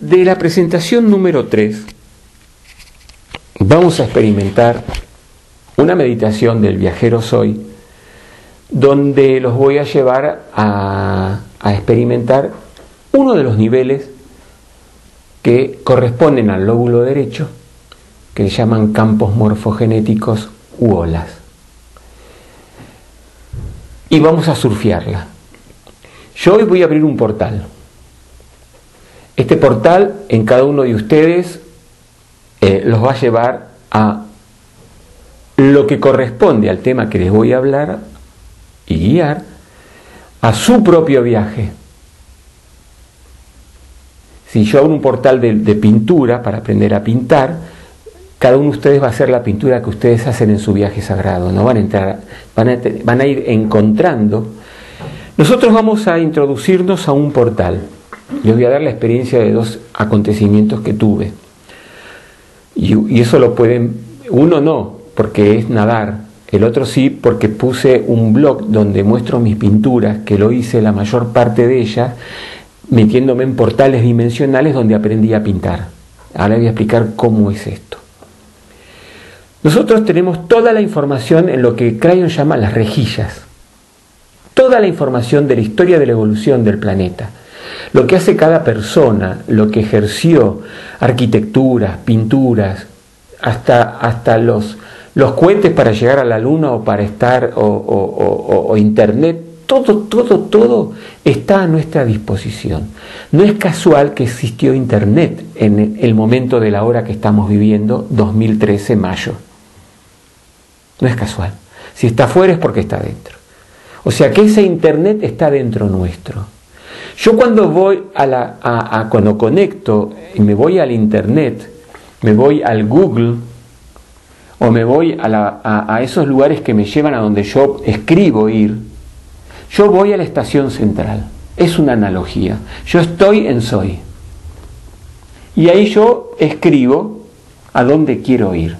de la presentación número 3 vamos a experimentar una meditación del viajero soy, donde los voy a llevar a, experimentar uno de los niveles que corresponden al lóbulo derecho, que llaman campos morfogenéticos u olas. Y vamos a surfearla. Yo hoy voy a abrir un portal. Este portal en cada uno de ustedes eh, los va a llevar a lo que corresponde al tema que les voy a hablar y guiar a su propio viaje. Si yo abro un portal de, pintura para aprender a pintar, cada uno de ustedes va a hacer la pintura que ustedes hacen en su viaje sagrado, no van a entrar, van a, van a ir encontrando. Nosotros vamos a introducirnos a un portal. Les voy a dar la experiencia de dos acontecimientos que tuve. Y, eso lo pueden, uno no, porque es nadar, el otro sí, porque puse un blog donde muestro mis pinturas, que lo hice la mayor parte de ellas, metiéndome en portales dimensionales donde aprendí a pintar. Ahora voy a explicar cómo es esto. Nosotros tenemos toda la información en lo que Crayon llama las rejillas. Toda la información de la historia de la evolución del planeta lo que hace cada persona, lo que ejerció, arquitecturas, pinturas, hasta, hasta los, los cohetes para llegar a la luna o para estar, o, internet, todo, todo, todo está a nuestra disposición. No es casual que existió internet en el momento de la hora que estamos viviendo, 2013, mayo. No es casual. Si está afuera es porque está dentro. O sea que ese internet está dentro nuestro. Yo cuando voy a la, a, cuando conecto y me voy al internet, me voy al Google o me voy a, la, a, esos lugares que me llevan a donde yo escribo ir, yo voy a la estación central. Es una analogía. Yo estoy en Soy. Y ahí yo escribo a dónde quiero ir.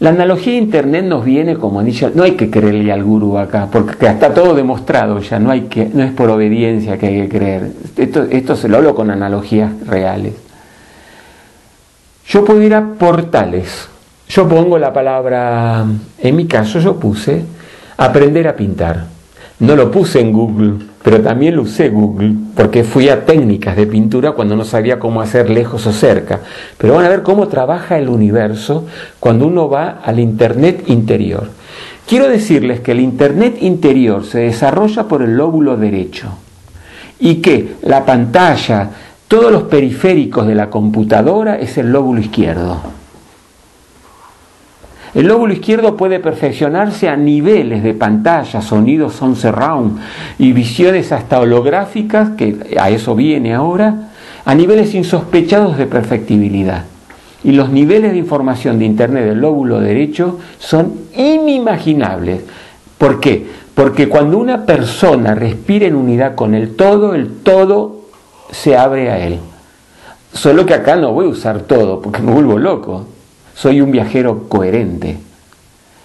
La analogía de Internet nos viene como dicho, no hay que creerle al gurú acá, porque está todo demostrado ya, no, hay que, no es por obediencia que hay que creer. Esto, esto se lo hablo con analogías reales. Yo puedo ir a portales. Yo pongo la palabra, en mi caso yo puse aprender a pintar. No lo puse en Google, pero también lo usé Google, porque fui a técnicas de pintura cuando no sabía cómo hacer lejos o cerca. Pero van a ver cómo trabaja el universo cuando uno va al Internet interior. Quiero decirles que el Internet interior se desarrolla por el lóbulo derecho y que la pantalla, todos los periféricos de la computadora es el lóbulo izquierdo. El lóbulo izquierdo puede perfeccionarse a niveles de pantalla, sonidos son surround y visiones hasta holográficas, que a eso viene ahora, a niveles insospechados de perfectibilidad. Y los niveles de información de Internet del lóbulo derecho son inimaginables. ¿Por qué? Porque cuando una persona respira en unidad con el todo, el todo se abre a él. Solo que acá no voy a usar todo porque me vuelvo loco. Soy un viajero coherente.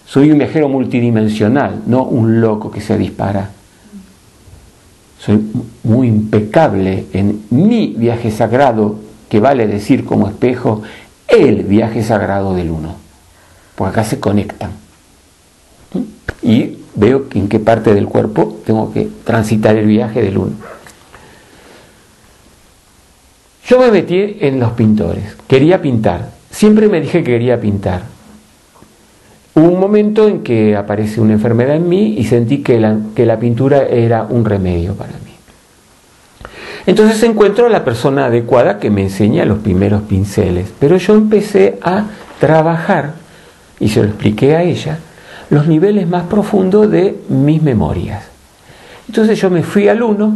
Soy un viajero multidimensional, no un loco que se dispara. Soy muy impecable en mi viaje sagrado, que vale decir como espejo el viaje sagrado del uno. Porque acá se conectan. Y veo en qué parte del cuerpo tengo que transitar el viaje del uno. Yo me metí en los pintores, quería pintar, Siempre me dije que quería pintar. Hubo un momento en que aparece una enfermedad en mí y sentí que la, que la pintura era un remedio para mí. Entonces encuentro a la persona adecuada que me enseña los primeros pinceles, pero yo empecé a trabajar, y se lo expliqué a ella, los niveles más profundos de mis memorias. Entonces yo me fui al uno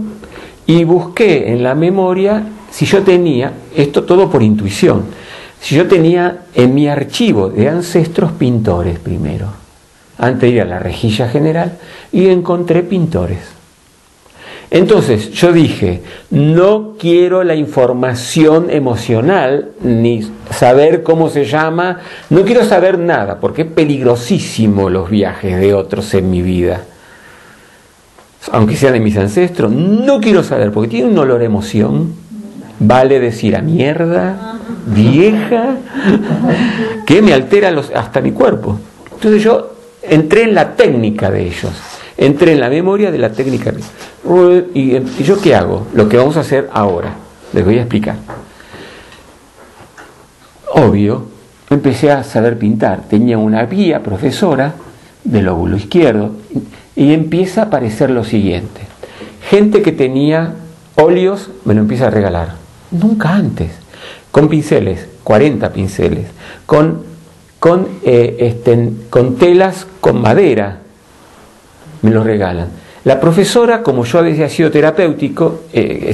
y busqué en la memoria si yo tenía, esto todo por intuición, si yo tenía en mi archivo de ancestros pintores primero, antes de ir a la rejilla general, y encontré pintores. Entonces yo dije, no quiero la información emocional, ni saber cómo se llama, no quiero saber nada, porque es peligrosísimo los viajes de otros en mi vida. Aunque sean de mis ancestros, no quiero saber, porque tiene un olor a emoción vale decir a mierda, vieja, que me altera hasta mi cuerpo. Entonces yo entré en la técnica de ellos, entré en la memoria de la técnica. ¿Y, yo qué hago? Lo que vamos a hacer ahora, les voy a explicar. Obvio, empecé a saber pintar. Tenía una guía profesora del lóbulo izquierdo y empieza a aparecer lo siguiente. Gente que tenía óleos me lo empieza a regalar. Nunca antes. Con pinceles, 40 pinceles. Con, con, eh, este, con telas con madera me lo regalan. La profesora, como yo había sido terapéutico, eh,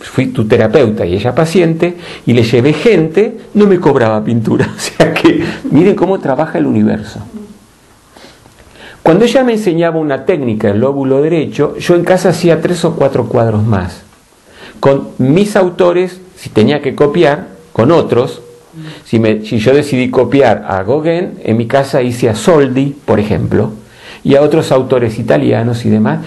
fui tu terapeuta y ella paciente, y le llevé gente, no me cobraba pintura. O sea que miren cómo trabaja el universo. Cuando ella me enseñaba una técnica del lóbulo derecho, yo en casa hacía tres o cuatro cuadros más. Con mis autores, si tenía que copiar, con otros, si, yo decidí copiar a Gauguin, en mi casa hice a Soldi, por ejemplo, y a otros autores italianos y demás,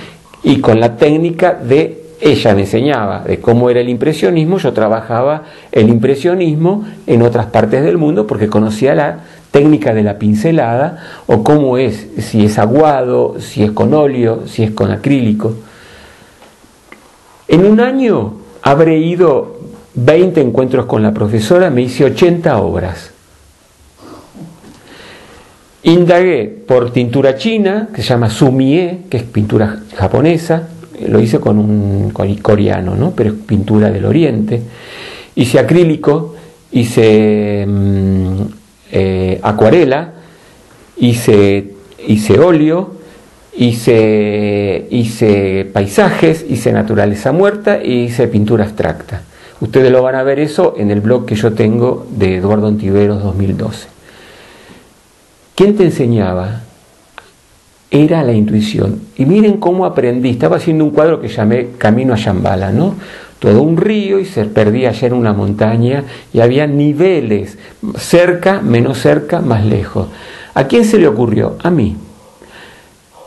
y con la técnica de ella me enseñaba de cómo era el impresionismo, yo trabajaba el impresionismo en otras partes del mundo porque conocía la técnica de la pincelada o cómo es, si es aguado, si es con óleo, si es con acrílico. En un año habré ido 20 encuentros con la profesora, me hice 80 obras. Indagué por tintura china, que se llama sumie, que es pintura japonesa, lo hice con un coreano, ¿no? pero es pintura del oriente. Hice acrílico, hice mm, eh, acuarela, hice, hice óleo, hice, hice paisajes, hice naturaleza muerta y hice pintura abstracta. Ustedes lo van a ver eso en el blog que yo tengo de Eduardo Antiveros 2012. ¿Quién te enseñaba? Era la intuición. Y miren cómo aprendí. Estaba haciendo un cuadro que llamé Camino a Shambhala, ¿no? Todo un río y se perdía allá en una montaña y había niveles, cerca, menos cerca, más lejos. ¿A quién se le ocurrió? A mí.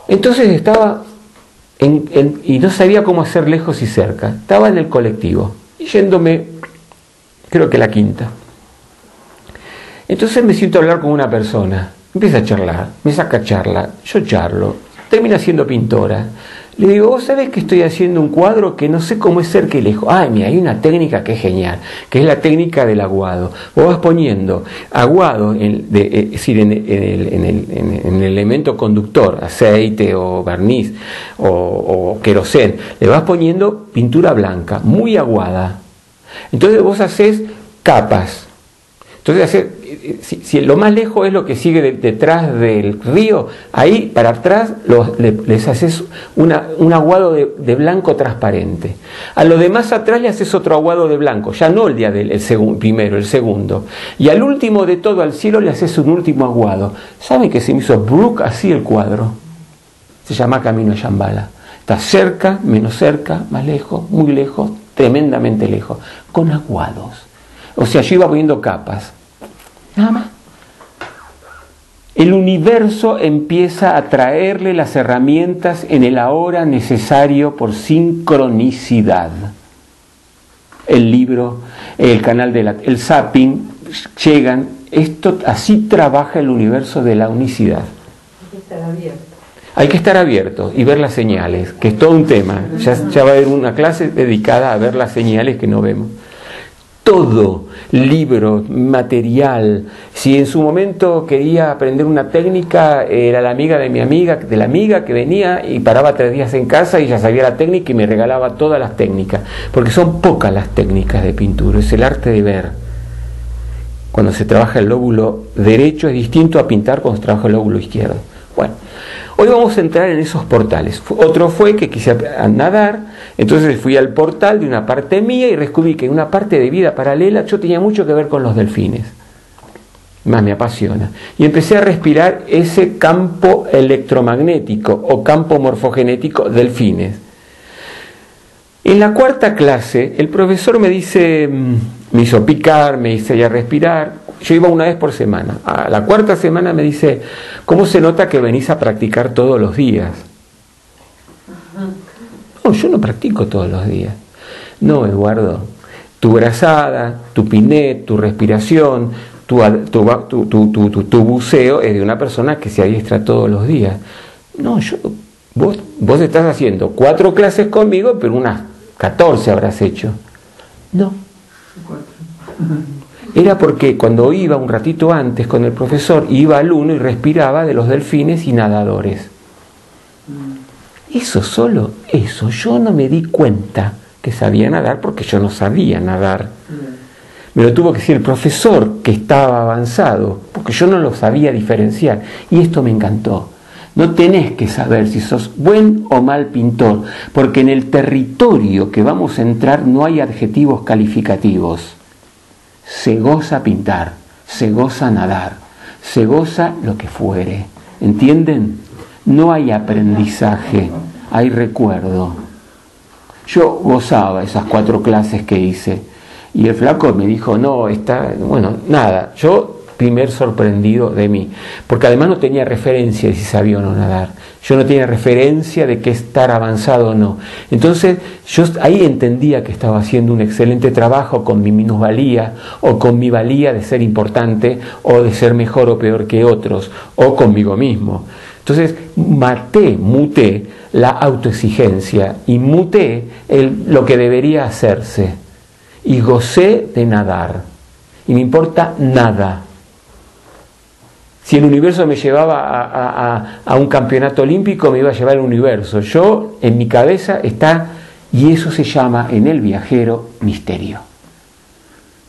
Entonces estaba y no sabía cómo hacer lejos y cerca. Estaba en el colectivo, yéndome, creo que la quinta. Entonces me siento a hablar con una persona Empieza a charlar, me saca charla, yo charlo, termina siendo pintora. Le digo, vos sabés que estoy haciendo un cuadro que no sé cómo es cerca y lejos. Ay, mira, hay una técnica que es genial, que es la técnica del aguado. Vos vas poniendo aguado en, eh, decir, en, el, elemento conductor, aceite o barniz o, o le vas poniendo pintura blanca, muy aguada. Entonces vos haces capas. Entonces si, lo más lejos es lo que sigue detrás del río, ahí para atrás les haces un aguado de, blanco transparente. A lo demás atrás le haces otro aguado de blanco, ya no el día del el primero, el segundo. Y al último de todo, al cielo, le haces un último aguado. ¿Saben que se me hizo Brook así el cuadro? Se llama Camino a Shambhala. Está cerca, menos cerca, más lejos, muy lejos, tremendamente lejos, con aguados. O sea, yo iba poniendo capas. Nada más. El universo empieza a traerle las herramientas en el ahora necesario por sincronicidad. El libro, el canal de la, el zapping, llegan. Esto así trabaja el universo de la unicidad. Hay que estar abierto. Hay que estar abierto y ver las señales, que es todo un tema. Ya, ya va a haber una clase dedicada a ver las señales que no vemos todo, libro, material. Si en su momento quería aprender una técnica, era la amiga de mi amiga, de la amiga que venía y paraba tres días en casa y ya sabía la técnica y me regalaba todas las técnicas, porque son pocas las técnicas de pintura, es el arte de ver. Cuando se trabaja el lóbulo derecho es distinto a pintar cuando se trabaja el lóbulo izquierdo. Bueno, Hoy vamos a entrar en esos portales. Otro fue que quise nadar, entonces fui al portal de una parte mía y descubrí que en una parte de vida paralela yo tenía mucho que ver con los delfines. Más me apasiona. Y empecé a respirar ese campo electromagnético o campo morfogenético delfines. En la cuarta clase, el profesor me dice, mm, me hizo picar, me hizo ya respirar, yo iba una vez por semana. A la cuarta semana me dice, ¿cómo se nota que venís a practicar todos los días? No, yo no practico todos los días. No, Eduardo, tu brazada, tu pinet, tu respiración, tu, tu, buceo es de una persona que se adiestra todos los días. No, yo, vos, vos estás haciendo cuatro clases conmigo, pero unas 14 habrás hecho. No. Era porque cuando iba un ratito antes con el profesor, iba al uno y respiraba de los delfines y nadadores. Eso solo, eso, yo no me di cuenta que sabía nadar porque yo no sabía nadar. Me lo tuvo que decir el profesor que estaba avanzado, porque yo no lo sabía diferenciar. Y esto me encantó. No tenés que saber si sos buen o mal pintor, porque en el territorio que vamos a entrar no hay adjetivos calificativos. Se goza pintar, se goza nadar, se goza lo que fuere. ¿Entienden? No hay aprendizaje, hay recuerdo. Yo gozaba esas cuatro clases que hice y el flaco me dijo, no, está, bueno, nada, yo primer sorprendido de mí, porque además no tenía referencia de si sabía o no nadar, yo no tenía referencia de qué estar avanzado o no. Entonces yo ahí entendía que estaba haciendo un excelente trabajo con mi minusvalía o con mi valía de ser importante o de ser mejor o peor que otros o conmigo mismo. Entonces maté, muté la autoexigencia y muté lo que debería hacerse y gocé de nadar. Y me importa nada. Si el universo me llevaba a, un campeonato olímpico, me iba a llevar el universo. Yo, en mi cabeza está, y eso se llama en el viajero misterio.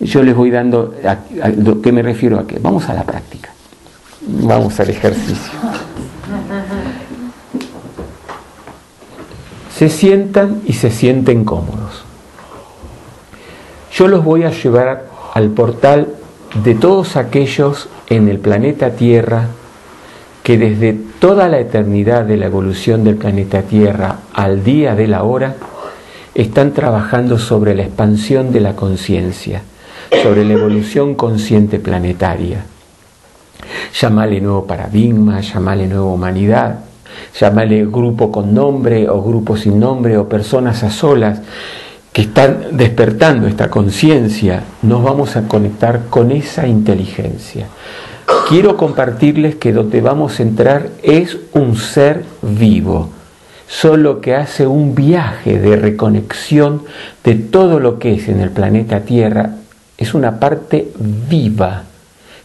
Yo les voy dando, a, ¿qué me refiero a qué? Vamos a la práctica. Vamos al ejercicio. se sientan y se sienten cómodos. Yo los voy a llevar al portal de todos aquellos en el planeta Tierra que desde toda la eternidad de la evolución del planeta Tierra al día de la hora están trabajando sobre la expansión de la conciencia, sobre la evolución consciente planetaria. Llámale nuevo paradigma, llámale nueva humanidad, llámale grupo con nombre o grupo sin nombre o personas a solas que están despertando esta conciencia, nos vamos a conectar con esa inteligencia. Quiero compartirles que donde vamos a entrar es un ser vivo, solo que hace un viaje de reconexión de todo lo que es en el planeta Tierra. Es una parte viva,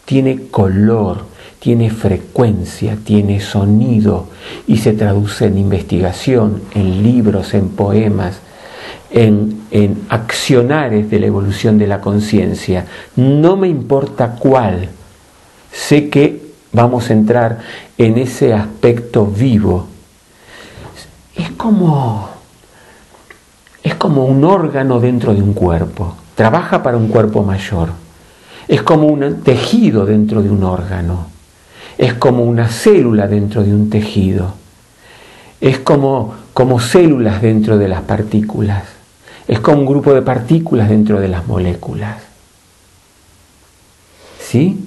tiene color, tiene frecuencia, tiene sonido y se traduce en investigación, en libros, en poemas, en, en accionares de la evolución de la conciencia. No me importa cuál, sé que vamos a entrar en ese aspecto vivo. Es como, es como un órgano dentro de un cuerpo, trabaja para un cuerpo mayor. Es como un tejido dentro de un órgano es como una célula dentro de un tejido, es como, como células dentro de las partículas, es como un grupo de partículas dentro de las moléculas. ¿Sí?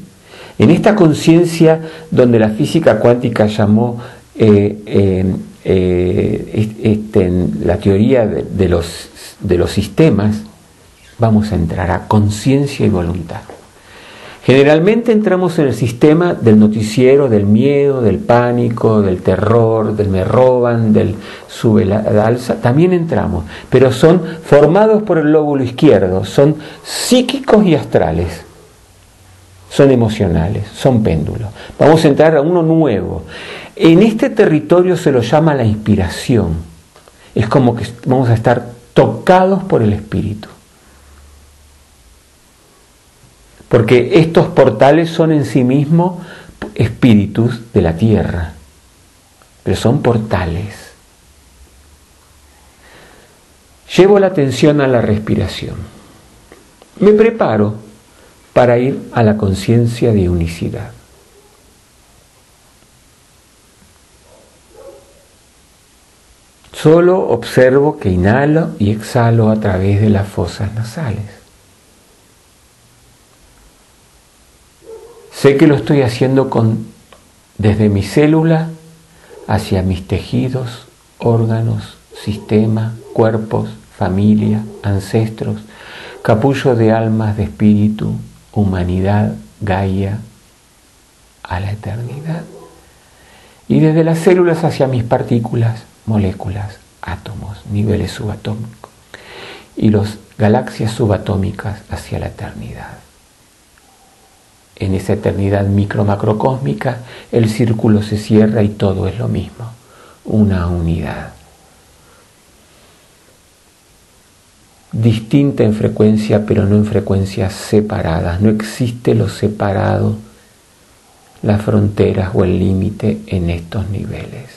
En esta conciencia donde la física cuántica llamó eh, eh, eh, este, la teoría de, los, de los sistemas, vamos a entrar a conciencia y voluntad. Generalmente entramos en el sistema del noticiero, del miedo, del pánico, del terror, del me roban, del sube la alza, también entramos, pero son formados por el lóbulo izquierdo, son psíquicos y astrales, son emocionales, son péndulos. Vamos a entrar a uno nuevo. En este territorio se lo llama la inspiración, es como que vamos a estar tocados por el espíritu. Porque estos portales son en sí mismos espíritus de la tierra, pero son portales. Llevo la atención a la respiración. Me preparo para ir a la conciencia de unicidad. Solo observo que inhalo y exhalo a través de las fosas nasales. Sé que lo estoy haciendo con, desde mi célula hacia mis tejidos, órganos, sistema, cuerpos, familia, ancestros, capullo de almas, de espíritu, humanidad, Gaia, a la eternidad. Y desde las células hacia mis partículas, moléculas, átomos, niveles subatómicos. Y las galaxias subatómicas hacia la eternidad. En esa eternidad micro-macrocósmica, el círculo se cierra y todo es lo mismo, una unidad. Distinta en frecuencia, pero no en frecuencias separadas. No existe lo separado, las fronteras o el límite en estos niveles.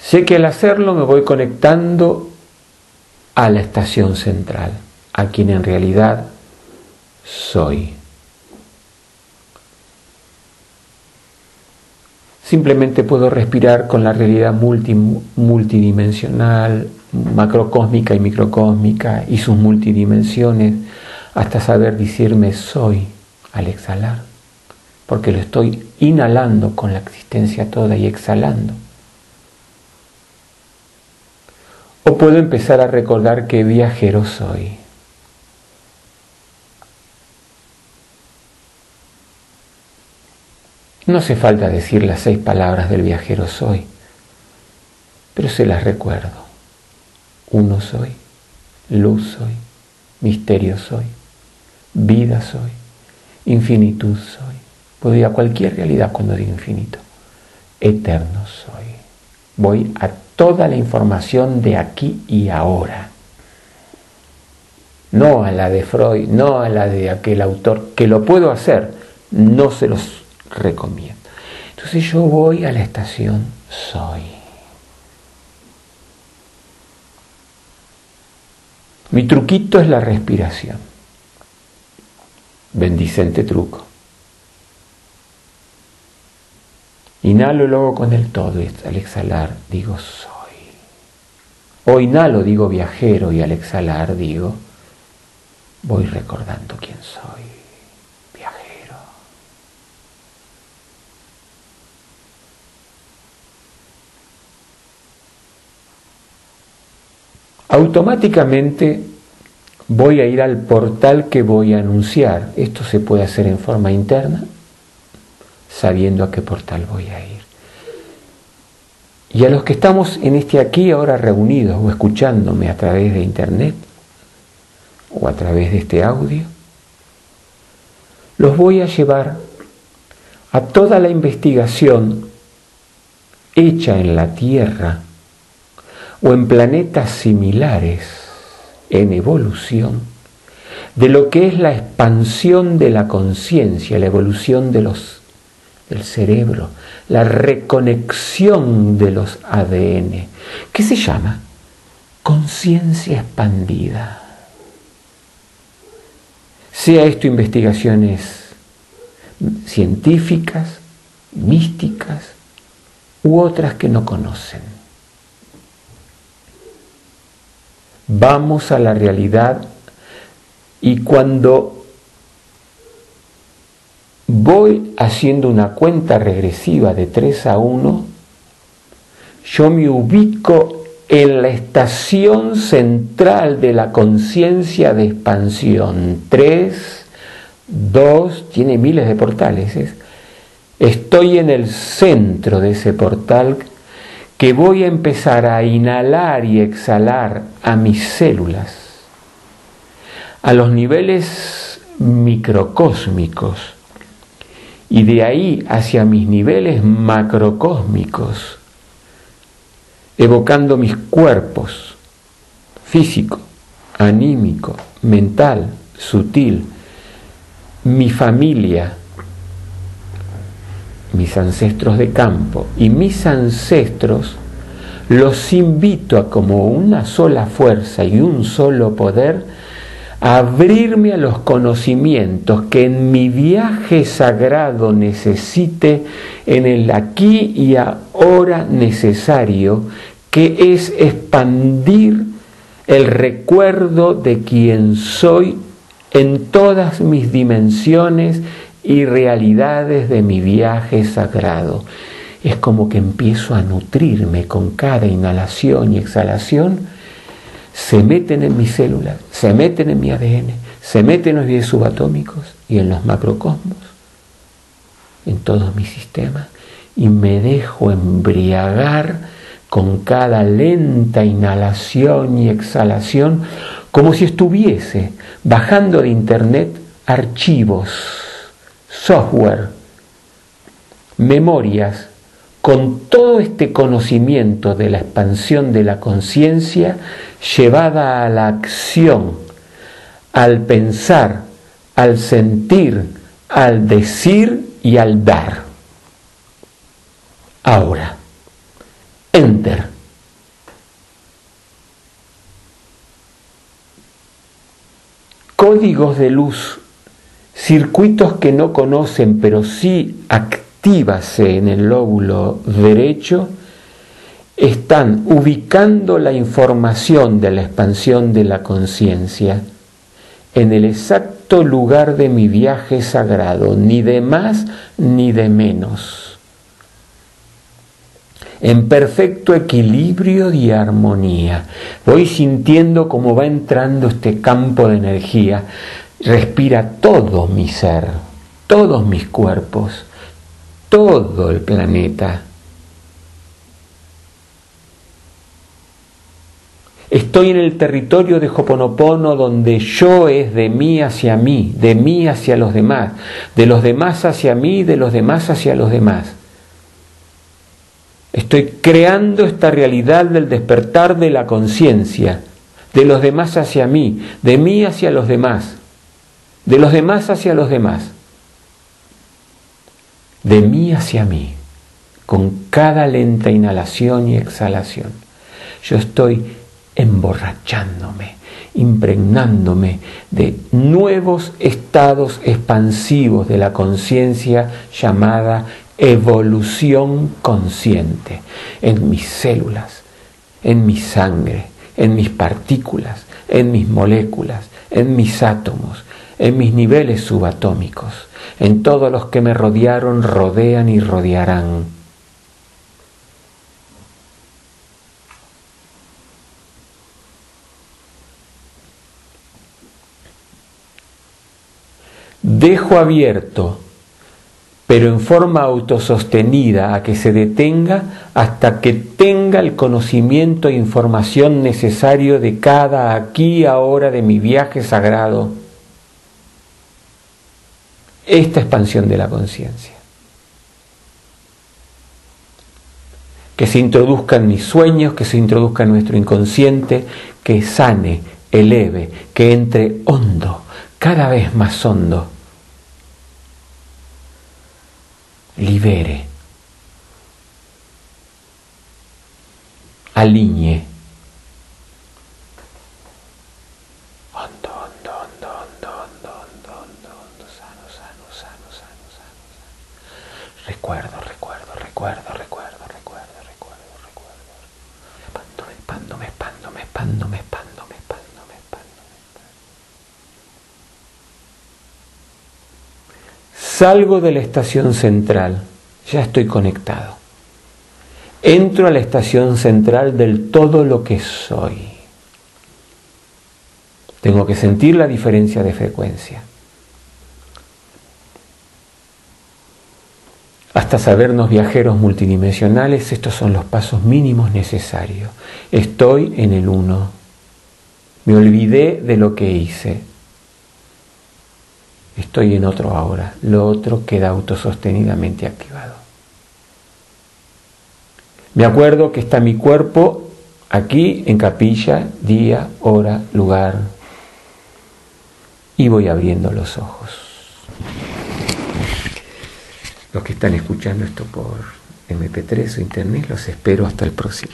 Sé que al hacerlo me voy conectando a la estación central, a quien en realidad soy. Simplemente puedo respirar con la realidad multidimensional, macrocósmica y microcósmica y sus multidimensiones hasta saber decirme soy al exhalar, porque lo estoy inhalando con la existencia toda y exhalando. O puedo empezar a recordar qué viajero soy. No hace falta decir las seis palabras del viajero soy, pero se las recuerdo. Uno soy, luz soy, misterio soy, vida soy, infinitud soy. Puedo ir a cualquier realidad cuando digo infinito. Eterno soy. Voy a toda la información de aquí y ahora. No a la de Freud, no a la de aquel autor, que lo puedo hacer, no se los recomiendo. Entonces yo voy a la estación soy. Mi truquito es la respiración. Bendicente truco. Inhalo luego con el todo y al exhalar digo soy. O inhalo digo viajero y al exhalar digo voy recordando quién soy. Viajero. Automáticamente voy a ir al portal que voy a anunciar. Esto se puede hacer en forma interna sabiendo a qué portal voy a ir. Y a los que estamos en este aquí ahora reunidos o escuchándome a través de internet o a través de este audio, los voy a llevar a toda la investigación hecha en la Tierra o en planetas similares en evolución de lo que es la expansión de la conciencia, la evolución de los el cerebro, la reconexión de los ADN, ¿Qué se llama conciencia expandida. Sea esto investigaciones científicas, místicas u otras que no conocen. Vamos a la realidad y cuando voy haciendo una cuenta regresiva de 3 a 1, yo me ubico en la estación central de la conciencia de expansión. 3, 2, tiene miles de portales. Estoy en el centro de ese portal que voy a empezar a inhalar y exhalar a mis células, a los niveles microcósmicos y de ahí hacia mis niveles macrocósmicos, evocando mis cuerpos físico, anímico, mental, sutil, mi familia, mis ancestros de campo y mis ancestros, los invito a como una sola fuerza y un solo poder, abrirme a los conocimientos que en mi viaje sagrado necesite, en el aquí y ahora necesario, que es expandir el recuerdo de quien soy en todas mis dimensiones y realidades de mi viaje sagrado. es como que empiezo a nutrirme con cada inhalación y exhalación, se meten en mis células, se meten en mi ADN, se meten en los bienes subatómicos y en los macrocosmos, en todos mis sistemas, y me dejo embriagar con cada lenta inhalación y exhalación, como si estuviese bajando de internet archivos, software, memorias, con todo este conocimiento de la expansión de la conciencia llevada a la acción, al pensar, al sentir, al decir y al dar. Ahora, enter. Códigos de luz, circuitos que no conocen pero sí actívase en el lóbulo derecho, están ubicando la información de la expansión de la conciencia en el exacto lugar de mi viaje sagrado, ni de más ni de menos, en perfecto equilibrio y armonía. Voy sintiendo cómo va entrando este campo de energía, respira todo mi ser, todos mis cuerpos, todo el planeta Estoy en el territorio de Hoponopono donde yo es de mí hacia mí, de mí hacia los demás, de los demás hacia mí, de los demás hacia los demás. Estoy creando esta realidad del despertar de la conciencia, de los demás hacia mí, de mí hacia los demás, de los demás hacia los demás, de mí hacia mí, con cada lenta inhalación y exhalación. Yo estoy emborrachándome, impregnándome de nuevos estados expansivos de la conciencia llamada evolución consciente en mis células, en mi sangre, en mis partículas, en mis moléculas, en mis átomos, en mis niveles subatómicos, en todos los que me rodearon, rodean y rodearán dejo abierto, pero en forma autosostenida, a que se detenga hasta que tenga el conocimiento e información necesario de cada aquí ahora de mi viaje sagrado. Esta expansión de la conciencia. Que se introduzca en mis sueños, que se introduzca nuestro inconsciente, que sane, eleve, que entre hondo, cada vez más hondo libere, alinee. Hondo, hondo, hondo, hondo, hondo, hondo, hondo, hondo, sano, sano, sano, sano, sano, sano. Recuerdo, recuerdo, recuerdo, recuerdo, recuerdo, recuerdo, recuerdo. Me expando, me expando, me expando, me expando, me expando, me expando, me expando. Salgo de la estación central, ya estoy conectado. Entro a la estación central del todo lo que soy. Tengo que sentir la diferencia de frecuencia. Hasta sabernos viajeros multidimensionales, estos son los pasos mínimos necesarios. Estoy en el uno. Me olvidé de lo que hice estoy en otro ahora, lo otro queda autosostenidamente activado. Me acuerdo que está mi cuerpo aquí en capilla, día, hora, lugar, y voy abriendo los ojos. Los que están escuchando esto por MP3 o internet, los espero hasta el próximo.